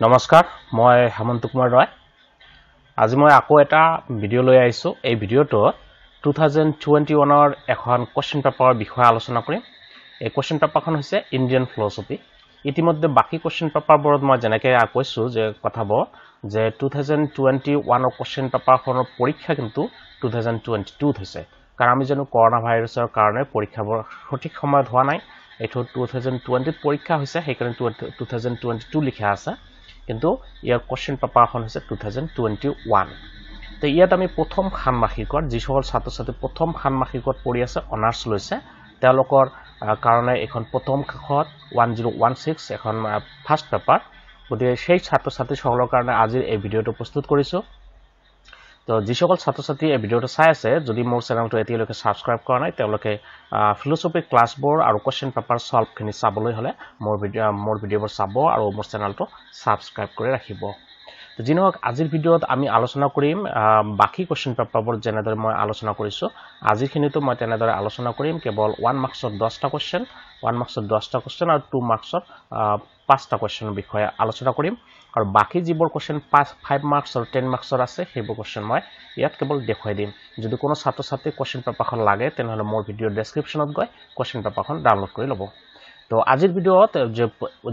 নমস্কাৰ মই হেমন্ত কুমাৰ ৰয়। আজি মই আকৌ এটা ভিডিঅ' লৈ আহিছোঁ। এই ভিডিঅ'টোত টু থাউজেণ্ড টুৱেণ্টি ওৱানৰ এখন কুৱেশ্যন পেপাৰৰ বিষয়ে আলোচনা কৰিম। এই কুৱেশ্যন পেপাৰখন হৈছে ইণ্ডিয়ান ফিলচফি ইতিমধ্যে বাকী কুৱেশ্যন পেপাৰবোৰত মই যেনেকৈ কৈছোঁ যে কথাবোৰ যে টু থাউজেণ্ড টুৱেণ্টি ওৱানৰ কুৱেশ্যন পেপাৰখনৰ পৰীক্ষা কিন্তু টু থাউজেণ্ড টুৱেণ্টি টুত হৈছে। কাৰণ আমি জানো কৰোণা ভাইৰাছৰ কাৰণে পৰীক্ষাবোৰ সঠিক সময়ত হোৱা নাই। এইটো টু থাউজেণ্ড টুৱেণ্টিত পৰীক্ষা হৈছে সেইকাৰণে টু থাউজেণ্ড টুৱেণ্টি টু লিখা আছে। কিন্তু ইয়াৰ কুৱেশ্যন পেপাৰখন হৈছে টু থাউজেণ্ড টুৱেণ্টি ওৱান তো ইয়াত আমি প্ৰথম ষান্মাসিকত যিসকল ছাত্ৰ ছাত্ৰী প্ৰথম ষান্মাসিকত পঢ়ি আছে অনাৰ্ছ লৈছে তেওঁলোকৰ কাৰণে এইখন প্ৰথম কাষত ওৱান জিৰ' ওৱান ছিক্স এখন ফাৰ্ষ্ট পেপাৰ গতিকে সেই ছাত্ৰ ছাত্ৰীসকলৰ কাৰণে আজিৰ এই ভিডিঅ'টো প্ৰস্তুত কৰিছোঁ। তো যিসকল ছাত্ৰ ছাত্ৰী এই ভিডিঅ'টো চাই আছে যদি মোৰ চেনেলটো এতিয়ালৈকে ছাবস্ক্ৰাইব কৰা নাই তেওঁলোকে ফিলচফি ক্লাছবোৰ আৰু কুৱেশ্যন পেপাৰ ছল্ভখিনি চাবলৈ হ'লে মোৰ ভিডিঅ' মোৰ ভিডিঅ'বোৰ চাব আৰু মোৰ চেনেলটো ছাবস্ক্ৰাইব কৰি ৰাখিব। যি নহওক আজিৰ ভিডিঅ'ত আমি আলোচনা কৰিম বাকী কুৱেশ্যন পেপাৰবোৰ যেনেদৰে মই আলোচনা কৰিছোঁ আজিৰখিনিতো মই তেনেদৰে আলোচনা কৰিম কেৱল ওৱান মাৰ্কছৰ দহটা কুৱেশ্যন ওৱান মাৰ্কছৰ দহটা কুৱেশ্যন আৰু টু মাৰ্কছৰ পাঁচটা কুৱেশ্যনৰ বিষয়ে আলোচনা কৰিম। আৰু বাকী যিবোৰ কুৱেশ্যন পাঁচ ফাইভ মাৰ্কছ আৰু টেন মাৰ্কছৰ আছে সেইবোৰ কুৱেশ্যন মই ইয়াত কেৱল দেখুৱাই দিম। যদি কোনো ছাত্ৰ ছাত্ৰী কুৱেশ্যন পেপাৰখন লাগে তেনেহ'লে মোৰ ভিডিঅ'ৰ ডেছক্ৰিপশ্যনত গৈ কুৱেশ্যন পেপাৰখন ডাউনলোড কৰি ল'ব। তো আজিৰ ভিডিঅ'ত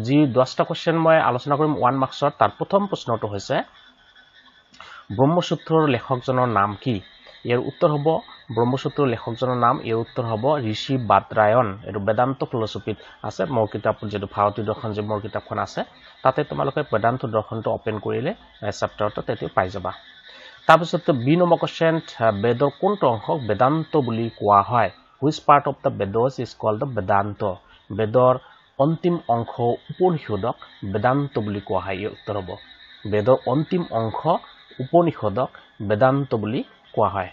যি দহটা কুৱেশ্যন মই আলোচনা কৰিম ওৱান মাৰ্কছৰ তাৰ প্ৰথম প্ৰশ্নটো হৈছে ব্ৰহ্মসূত্ৰৰ লেখকজনৰ নাম কি? ইয়াৰ উত্তৰ হ'ব ব্ৰহ্মসূত্ৰৰ লেখকজনৰ নাম ইয়াৰ উত্তৰ হ'ব ঋষি বাদ্ৰায়ন এইটো বেদান্ত ফিলচফিত আছে মোৰ কিতাপ যিটো ভাৰতীয় দৰ্শন যে মোৰ কিতাপখন আছে তাতে তোমালোকে বেদান্ত দৰ্শনটো অ'পেন কৰিলে চেপ্টাৰটো তেতিয়া পাই যাবা। তাৰপিছত বি নম্বৰ কুৱেশ্যন বেদৰ কোনটো অংশক বেদান্ত বুলি কোৱা হয়? Which part of the Vedas is call the Vedanta? বেদৰ অন্তিম অংশ উপনিষদক বেদান্ত বুলি কোৱা হয় ইয়াৰ উত্তৰ হ'ব। বেদৰ অন্তিম অংশ উপনিষদক বেদান্ত বুলি কোৱা হয়।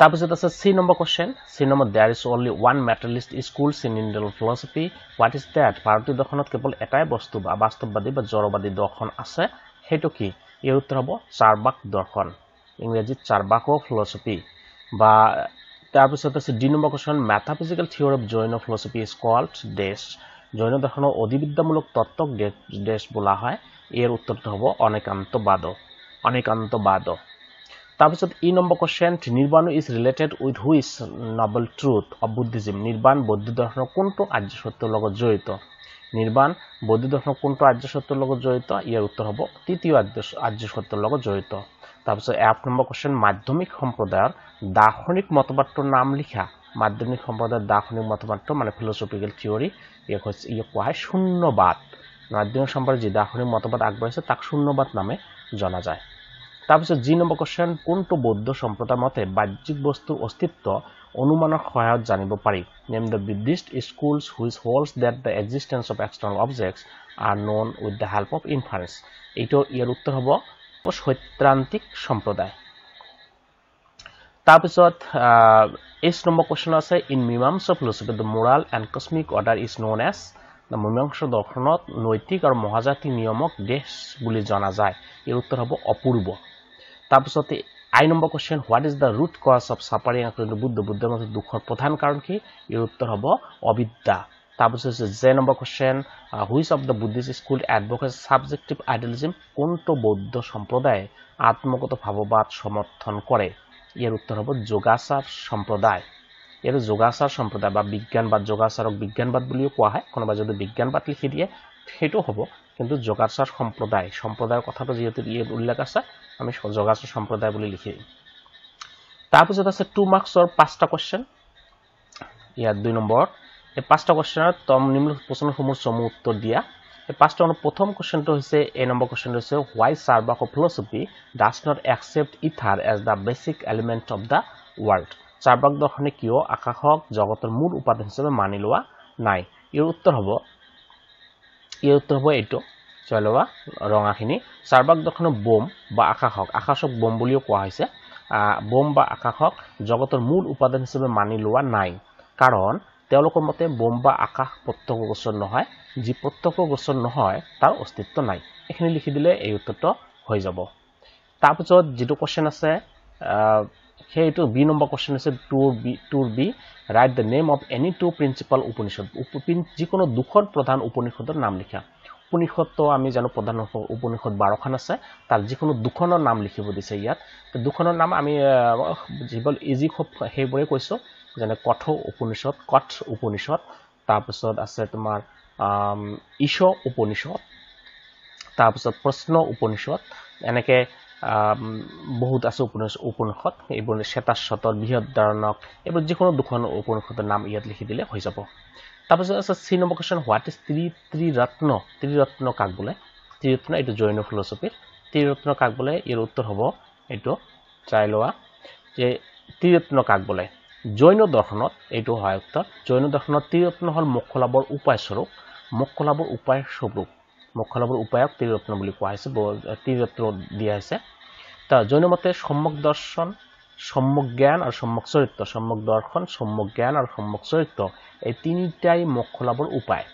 তাৰপিছত আছে C number question C number there is only one materialist schools in Indian philosophy what is that ভাৰতীয় দৰ্শনত কেৱল এটাই বস্তু বা বাস্তৱবাদী বা জড়বাদী দৰ্শন আছে। সেইটো কি? ইয়াৰ উত্তৰ হ'ব চাৰবাক দৰ্শন। ইংৰাজীত চাৰবাক ফিলচফি বা তাৰপিছত আছে D number question metaphysical theory of Jain philosophy is called this Jain দৰ্শনৰ অধিবিদ্যামূলক তত্ত্বক ডেছ বোলা হয়। ইয়াৰ উত্তৰটো হ'ব অনেকান্তবাদ। অনেকান্তবাদ। তাৰপিছত E number question nirvana is related with which noble truth of Buddhism nirvana বৌদ্ধ দৰ্শনৰ কোনটো? আৰ্য সত্যৰ লগত জড়িত। নিৰ্বাণ বৌদ্ধ দৰ্শনৰ কোনটো? আৰ্য সত্যৰ লগত জড়িত? ইয়াৰ উত্তৰ হ'ব তৃতীয় আৰ্য আৰ্য সত্যৰ লগত জড়িত। তাৰপিছত এক নম্বৰ কুৱেশ্যন মাধ্যমিক সম্প্ৰদায়ৰ দাৰ্শনিক মতবাদটোৰ নাম লিখা। মাধ্যমিক সম্প্ৰদায়ৰ দাৰ্শনিক মতবাদটো মানে ফিলচফিকেল থিয়ৰী ইয়াক হৈছে ইয়াক কোৱা হয় শূন্যবাদ। মাধ্যমিক সম্প্ৰদায়ৰ যি দাৰ্শনিক মতবাদ আগবাঢ়িছে, তাক শূন্যবাদ নামে জনা যায়। তাৰপিছত যি নম্বৰ কুৱেশ্যন কোনটো বৌদ্ধ সম্প্ৰদায়ৰ মতে বাহ্যিক বস্তুৰ অস্তিত্ব অনুমানৰ সহায়ত জানিব পাৰি? Name the Buddhist schools which holds that the existence of external objects are known with the help of inference এইটো ইয়াৰ উত্তৰ হ'ব সৈত্ৰান্তিক সম্প্ৰদায়। তাৰপিছত এইচ নম্বৰ কুৱেশ্যন আছে in Mimamsa philosophy the moral and cosmic order is known as the Mimamsa দৰ্শনত নৈতিক আৰু মহাজাতি নিয়মক দেশ বুলি জনা যায়। ইয়াৰ উত্তৰ হ'ব অপূৰ্ব। তাৰপিছত I number question what is the root cause of suffering আকৃতি বুদ্ধ, বুদ্ধৰ মাজত দুখৰ প্ৰধান কাৰণ কি? ইয়াৰ উত্তৰ হ'ব অবিদ্যা। তাৰপিছত হৈছে J number question which of the Buddhist school advocate subjective idealism কোনটো বৌদ্ধ সম্প্ৰদায়ে আত্মগত ভাৱবাদ সমৰ্থন কৰে? ইয়াৰ উত্তৰ হ'ব যোগাচাৰ সম্প্ৰদায়। ইয়াৰ যোগাচাৰ সম্প্ৰদায় বা বিজ্ঞানবাদ, যোগাচাৰক বিজ্ঞানবাদ বুলিও কোৱা হয়। কোনোবাই যদি বিজ্ঞানবাদ লিখি দিয়ে সেইটো হ'ব কিন্তু যোগাচাৰ সম্প্ৰদায় সম্প্ৰদায়ৰ কথাটো যিহেতু ইয়াত উল্লেখ আছে আমি যোগাচাৰ সম্প্ৰদায় বুলি লিখি দিম। তাৰপিছত আছে টু মাৰ্কছৰ পাঁচটা কুৱেশ্যন ইয়াত দুই নম্বৰত এই পাঁচটা কুৱেশ্যনত নিম্ন প্ৰশ্নসমূহ চমু উত্তৰ দিয়া। এই পাঁচটা প্ৰথম কুৱেশ্যনটো হৈছে এই নম্বৰ কুৱেশ্যনটো হৈছে why Charvaka of philosophy does not accept ether as the basic element of the world Charvaka দৰ্শনে কিয় আকাশক জগতৰ মূল উপাদান হিচাপে মানি লোৱা নাই? ইয়াৰ উত্তৰ হ'ব ইয়াৰ উত্তৰ হ'ব এইটো। চাই লোৱা ৰঙাখিনি। দৰ্শনৰ বোম বা আকাশক আকাশক বোম বুলিও কোৱা হৈছে। বোম বা আকাশক জগতৰ মূল উপাদান হিচাপে মানি লোৱা নাই। কাৰণ তেওঁলোকৰ মতে বোম বা আকাশ প্ৰত্যক্ষ গোচৰ নহয়। যি প্ৰত্যক্ষ গোচৰ নহয় তাৰ অস্তিত্ব নাই। এইখিনি লিখি দিলে এই উত্তৰটো হৈ যাব। তাৰপিছত যিটো কুৱেশ্যন আছে সেইটো বি নম্বৰ কুৱেশ্যন হৈছে টুৰ B tour B write the name of any two principal Upanishad যিকোনো দুখন প্ৰধান উপনিষদৰ নাম লিখা। উপনিষদটো আমি জানো প্ৰধান উপনিষদ বাৰখন আছে তাৰ যিকোনো দুখনৰ নাম লিখিব দিছে ইয়াত। দুখনৰ নাম আমি যিবোৰ ইজি খুব সেইবোৰেই কৈছোঁ। যেনে কঠ উপনিষদ কঠ উপনিষদ তাৰপিছত আছে তোমাৰ ঈশ উপনিষদ তাৰপিছত প্ৰশ্ন উপনিষদ এনেকৈ বহুত আছে উপনিষদ উপনিষদ। এইবোৰ শ্বেতাশ্বতৰ বৃহদাৰণক এইবোৰ যিকোনো দুখন উপনিষদৰ নাম ইয়াত লিখি দিলে হৈ যাব। তাৰপিছত আছে C number question what is ত্ৰি ত্ৰিৰত্ন? ত্ৰিৰত্ন কাক বোলে? ত্ৰিৰত্ন এইটো জৈন ফিলচফিৰ। ত্ৰিৰত্ন কাক বোলে? ইয়াৰ উত্তৰ হ'ব এইটো চাই লোৱা যে ত্ৰিৰত্ন কাক বোলে? জৈন দৰ্শনত এইটো হয় উত্তৰ জৈন দৰ্শনত ত্ৰিৰত্ন হ'ল মোক্ষ লাভৰ উপায়স্বৰূপ। মোক্ষ লাভৰ উপায় স্বৰূপ মোক্ষ উপায়ক ত্ৰিৰত্ন বুলি কোৱা হৈছে ত্ৰিৰত্ন দিয়া হৈছে। তাৰ জৈন মতে সম্যক দৰ্শন, সম্যক জ্ঞান আৰু সম্যক চৰিত্ৰ, সম্যক দৰ্শন, সম্যক জ্ঞান আৰু সম্যক চৰিত্ৰ, এই তিনিটাই মোক্ষ উপায়।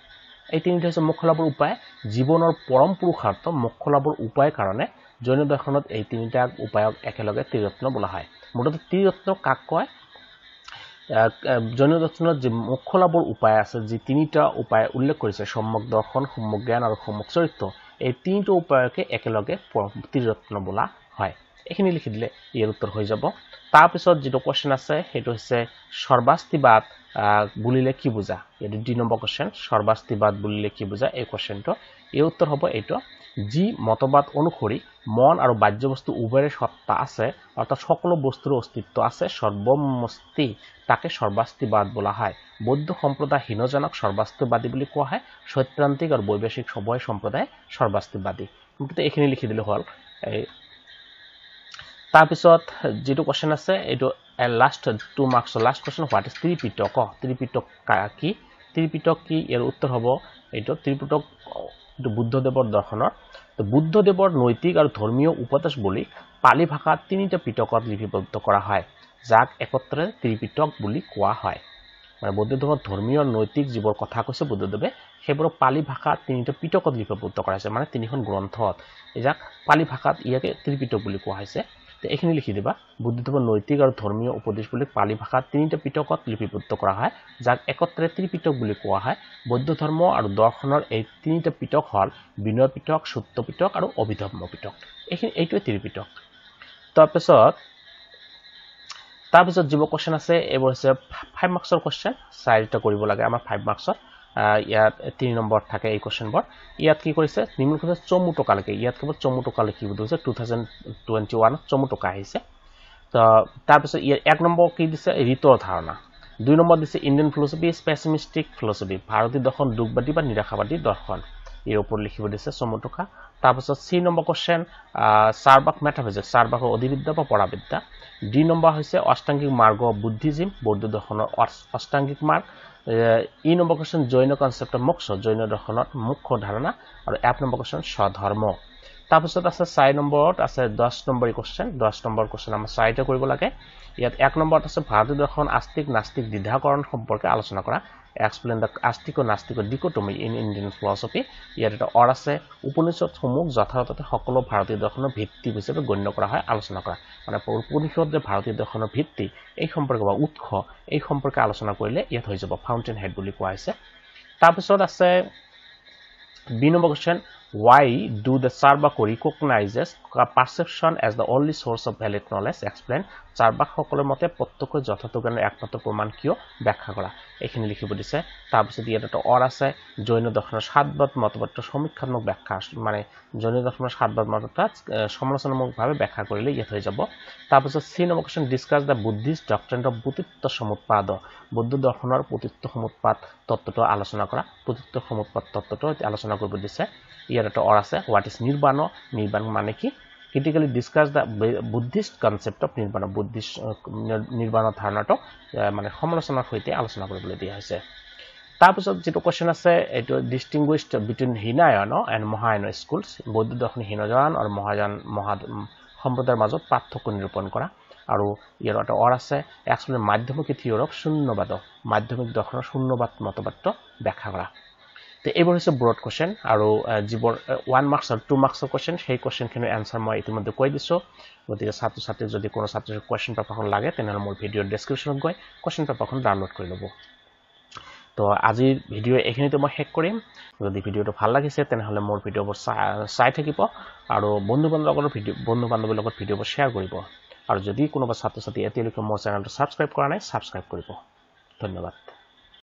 এই তিনিটা হৈছে মোক্ষ উপায়। জীৱনৰ পৰম পুৰুষাৰ্থ মোক্ষ উপায় কাৰণে জৈন দৰ্শনত এই তিনিটা উপায়ক একেলগে ত্ৰিৰত্ন বোলা হয়। মুঠতে ত্ৰিৰত্ন কাক কয়? জৈন দৰ্শনত যি মোক্ষ লাভৰ উপায় আছে যি তিনিটা উপায় উল্লেখ কৰিছে সম্যক দৰ্শন সম্যক জ্ঞান আৰু সম্যক চৰিত্ৰ এই তিনিটা উপায়কে একেলগে ত্ৰিৰত্ন বোলা হয়। এইখিনি লিখি দিলে ইয়াৰ উত্তৰ হৈ যাব। তাৰপিছত যিটো কুৱেশ্যন আছে সেইটো হৈছে সৰ্বাস্তিবাদ বুলিলে কি বুজা? এইটো দুই নম্বৰ কুৱেশ্যন সৰ্বাস্তিবাদ বুলিলে কি বুজা? এই কুৱেশ্যনটো এই উত্তৰ হ'ব এইটো যি মতবাদ অনুসৰি মন আৰু বাহ্য বস্তু উভয়ৰে সত্তা আছে, অৰ্থাৎ সকলো বস্তুৰ অস্তিত্ব আছে, সৰ্বমস্তি তাকে সৰ্বাস্তিবাদ বোলা হয়। বৌদ্ধ সম্প্ৰদায় হীনজনক সৰ্বাস্তিবাদী বুলি কোৱা হয়। সৈত্ৰান্তিক আৰু বৈবেশিক সবয় সম্প্ৰদায় সৰ্বাস্তিবাদী। গতিকে এইখিনি লিখি দিলে হ'ল। এই তাৰপিছত যিটো কুৱেশ্যন আছে, এইটো last two মাৰ্কছৰ last question what is Tripitaka? Tripitaka কি? ত্ৰিপিটক কি? ইয়াৰ উত্তৰ হ'ব এইটো ত্ৰিপিটক এইটো বুদ্ধদেৱৰ দৰ্শনৰ। বুদ্ধদেৱৰ নৈতিক আৰু ধৰ্মীয় উপদেশ বুলি পালি ভাষাত তিনিটা পিটকত লিপিবদ্ধ কৰা হয় যাক একত্ৰে ত্ৰিপিটক বুলি কোৱা হয়। মানে বুদ্ধদেৱৰ ধৰ্মীয় নৈতিক যিবোৰ কথা কৈছে বুদ্ধদেৱে সেইবোৰক পালি ভাষাত তিনিটা পিটকত লিপিবদ্ধ কৰা হৈছে মানে তিনিখন গ্ৰন্থত। যাক পালি ভাষাত ইয়াকে ত্ৰিপিটক বুলি কোৱা হৈছে। এইখিনি লিখি দিবা। বুদ্ধদেৱৰ নৈতিক আৰু ধৰ্মীয় উপদেশ বুলি পালি ভাষাত তিনিটা পিটকত লিপিবদ্ধ কৰা হয় যাক একত্ৰে ত্ৰিপিটক বুলি কোৱা হয়। বৌদ্ধ ধৰ্ম আৰু দৰ্শনৰ এই তিনিটা পিটক হ'ল বিনয় সূত্ৰ পিটক আৰু অভিধৰ্ম পিটক এইখিনি এইটোৱে ত্ৰিপিটক তাৰপিছত তাৰপিছত যিবোৰ কুৱেশ্যন আছে এইবোৰ হৈছে ফাইভ মাৰ্কছৰ কুৱেশ্যন চাৰিটা কৰিব লাগে আমাৰ ফাইভ মাৰ্কছত ইয়াত তিনি নম্বৰত থাকে এই কুৱেশ্যনবোৰ ইয়াত কি কৰিছে? নিম্নলিখিত চমু টকা লিখে। ইয়াত কেৱল চমু টকা লিখিব দিছে টু থাউজেণ্ড টুৱেণ্টি ওৱানত চমু টকা আহিছে। তো তাৰপিছত ইয়াত এক নম্বৰ কি দিছে? ঋতৰ ধাৰণা। দুই নম্বৰ দিছে ইণ্ডিয়ান ফিলচফি স্পেচিমিষ্টিক ফিলচফি ভাৰতীয় দৰ্শন দুখবাদী বা নিৰাশাবাদী দৰ্শন। ইয়াৰ ওপৰত লিখিব দিছে চমু টকা তাৰপিছত C number question Charvaka metaphysics চাৰবাকৰ অধিবিদ্যা বা পৰাবিদ্যা। ডি নম্বৰ হৈছে অষ্টাংগিক মাৰ্গ বুদ্ধিজিম বৌদ্ধ দৰ্শনৰ অষ্টাংগিক মাৰ্গ। E number question Jain concept moksha Jain দৰ্শনত মুখ্য ধাৰণা আৰু এক নম্বৰ কুৱেশ্যন স্বধৰ্ম। তাৰপিছত আছে চাৰি নম্বৰত আছে দহ নম্বৰ কুৱেশ্যন দহ নম্বৰ কুৱেশ্যন আমাৰ চাৰিটা কৰিব লাগে। ইয়াত এক নম্বৰত আছে ভাৰতীয় দৰ্শন আস্তিক নাস্তিক দ্বিধাকৰণ সম্পৰ্কে আলোচনা কৰা। এক্সপ্লেইন দ্য আস্তিক নাস্তিক ডিকোটমি ইন ইণ্ডিয়ান ফিলচফি ইয়াত এটা অৰ আছে উপনিষদসমূহ যথাযথতে সকলো ভাৰতীয় দৰ্শনৰ ভিত্তি হিচাপে গণ্য কৰা হয় আলোচনা কৰা। মানে উপনিষদ যে ভাৰতীয় দৰ্শনৰ ভিত্তি এই সম্পৰ্কে বা উৎস এই সম্পৰ্কে আলোচনা কৰিলে ইয়াত হৈ যাব। ফাউণ্টেইন হেড বুলি কোৱা হৈছে। তাৰপিছত আছে B number question why do the Charbak recognizes perception as the only source of valid knowledge, explain চাৰ্বাকসকলৰ মতে প্ৰত্যক্ষ যথাৰ্থ জ্ঞানৰ একমাত্ৰ প্ৰমাণ কিয় ব্যাখ্যা কৰা। এইখিনি লিখিব দিছে। তাৰপিছত ইয়াত এটা অৰ আছে, জৈন দৰ্শনৰ সাতবাদ মতবাদৰ সমীক্ষাত্মক ব্যাখ্যা মানে জৈন দৰ্শনৰ সাতবাদ মতবাদ সমালোচনামূলকভাৱে ব্যাখ্যা কৰিলে ইয়াত হৈ যাব। তাৰপিছত C number question discuss the Buddhist doctrine of বুদ্ধিত্ব সমুৎপাদ। বৌদ্ধ দৰ্শনৰ প্ৰতিত্ব সমুৎপাদ তত্ত্বটো আলোচনা কৰা। প্ৰতিত্ব সমুৎপাদ তত্ত্বটো আলোচনা কৰিব দিছে। ইয়াত এটা অৰ আছে হোৱাট ইজ নিৰ্বাণ নিৰ্বাণ মানে কি? Critically discuss the Buddhist concept of nirvana Buddhist নিৰ্বাণৰ ধাৰণাটো মানে সমালোচনাৰ সৈতে আলোচনা কৰিবলৈ দিয়া হৈছে। তাৰপিছত যিটো কুৱেশ্যন আছে এইটো distinguish between Hinayana and Mahayana schools বৌদ্ধ দৰ্শন হীনযান আৰু মহাযান মহা সম্প্ৰদায়ৰ মাজত পাৰ্থক্য নিৰূপণ কৰা। আৰু ইয়াৰ এটা অৰ আছে এক্সপ্লেইন মাধ্যমিক থিয়ৰক শূন্যবাদ মাধ্যমিক দৰ্শনৰ শূন্যবাদ মতবাদটো ব্যাখ্যা কৰা। তো এইবোৰ হৈছে ব্ৰড কুৱেশ্যন আৰু যিবোৰ ওৱান মাৰ্কছৰ টু মাৰ্কছৰ কুৱেশ্যন সেই কুৱেশ্যনখিনিৰ এনচাৰ মই ইতিমধ্যে কৈ দিছোঁ। গতিকে ছাত্ৰ ছাত্ৰীক যদি কোনো ছাত্ৰ ছাত্ৰীৰ কুৱেশ্যন পেপাৰখন লাগে তেনেহ'লে মোৰ ভিডিঅ'ৰ ডেছক্ৰিপশ্যনত গৈ কুৱেশ্যন পেপাৰখন ডাউনলোড কৰি ল'ব। তো আজিৰ ভিডিঅ' এইখিনিতে মই শেষ কৰিম। যদি ভিডিঅ'টো ভাল লাগিছে তেনেহ'লে মোৰ ভিডিঅ'বোৰ চাই থাকিব আৰু বন্ধু বান্ধৱৰ লগত ভিডিঅ' বন্ধু বান্ধৱীৰ লগত ভিডিঅ'বোৰ শ্বেয়াৰ কৰিব। আৰু যদি কোনোবা ছাত্ৰ ছাত্ৰী এতিয়ালৈকে মোৰ চেনেলটো ছাবস্ক্ৰাইব কৰা নাই ছাবস্ক্ৰাইব কৰিব। ধন্যবাদ।